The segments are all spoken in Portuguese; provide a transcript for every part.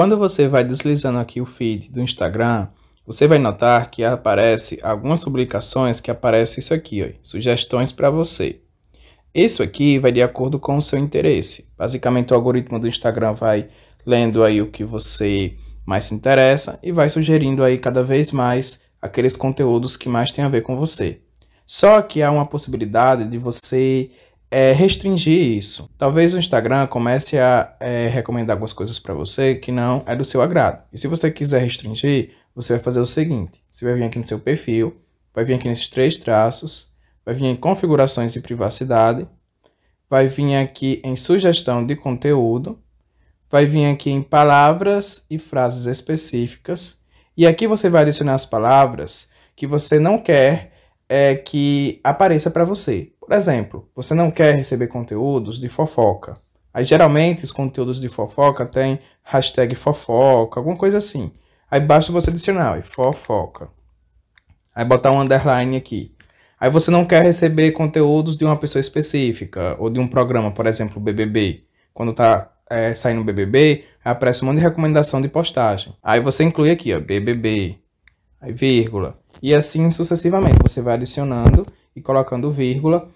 Quando você vai deslizando aqui o feed do Instagram, você vai notar que aparece algumas publicações que aparece isso aqui, ó, sugestões para você. Isso aqui vai de acordo com o seu interesse. Basicamente, o algoritmo do Instagram vai lendo aí o que você mais se interessa e vai sugerindo aí cada vez mais aqueles conteúdos que mais tem a ver com você. Só que há uma possibilidade de você é, restringir isso. Talvez o Instagram comece a é, recomendar algumas coisas para você que não é do seu agrado. E se você quiser restringir, você vai fazer o seguinte: você vai vir aqui no seu perfil, vai vir aqui nesses três traços, vai vir em configurações de privacidade, vai vir aqui em sugestão de conteúdo, vai vir aqui em palavras e frases específicas, e aqui você vai adicionar as palavras que você não quer é, que apareça para você. Por exemplo, você não quer receber conteúdos de fofoca. Aí geralmente os conteúdos de fofoca tem hashtag fofoca, alguma coisa assim. Aí basta você adicionar, ó, fofoca. Aí botar um underline aqui. Aí você não quer receber conteúdos de uma pessoa específica, ou de um programa, por exemplo, BBB. Quando tá é, saindo BBB, aparece um monte de recomendação de postagem. Aí você inclui aqui, ó, BBB, aí vírgula. E assim sucessivamente. Você vai adicionando e colocando vírgula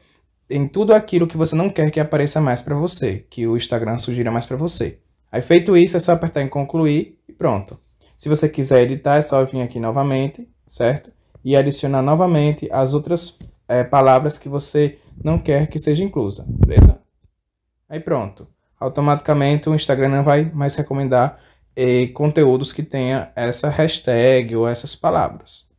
em tudo aquilo que você não quer que apareça mais para você, que o Instagram sugira mais para você. Aí feito isso, é só apertar em concluir e pronto. Se você quiser editar, é só vir aqui novamente, certo? E adicionar novamente as outras é, palavras que você não quer que seja inclusa, beleza? Aí pronto. Automaticamente o Instagram não vai mais recomendar eh, conteúdos que tenha essa hashtag ou essas palavras.